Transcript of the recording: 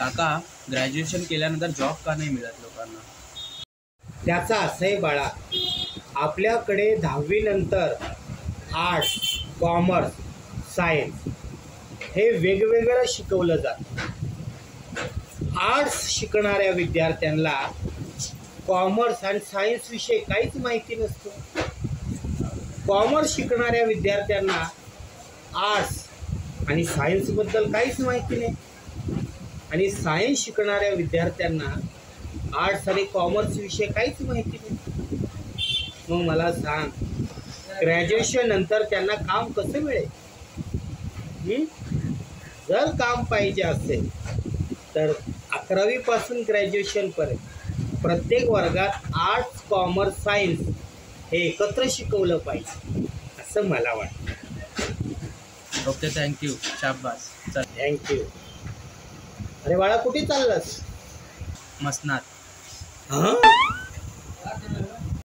काका ग्रॅज्युएशन केल्यानंतर जॉब का नाही मिळत लोकांना? त्याचा असं आहे बाळा आपल्याकडे दहावीनंतर आर्ट्स कॉमर्स सायन्स हे वेगवेगळं शिकवलं जातं. आर्ट्स शिकणाऱ्या विद्यार्थ्यांना कॉमर्स आणि सायन्स विषयी काहीच माहिती नसतं. कॉमर्स शिकणाऱ्या विद्यार्थ्यांना आर्ट्स आणि सायन्सबद्दल काहीच माहिती नाही. आणि सायन्स शिकणाऱ्या विद्यार्थ्यांना आर्ट्स आणि कॉमर्स विषय काहीच माहिती नाही. मग मला सांग ग्रॅज्युएशन नंतर त्यांना काम कसं मिळेल? जर काम पाहिजे असेल तर अकरावीपासून ग्रॅज्युएशनपर्यंत प्रत्येक वर्गात आर्ट्स कॉमर्स सायन्स हे एकत्र शिकवलं पाहिजे असं मला वाटतं. ओके थँक्यू शाबास. चल. थँक्यू अरे बाळा कुठे चाललास? मसनात. हां?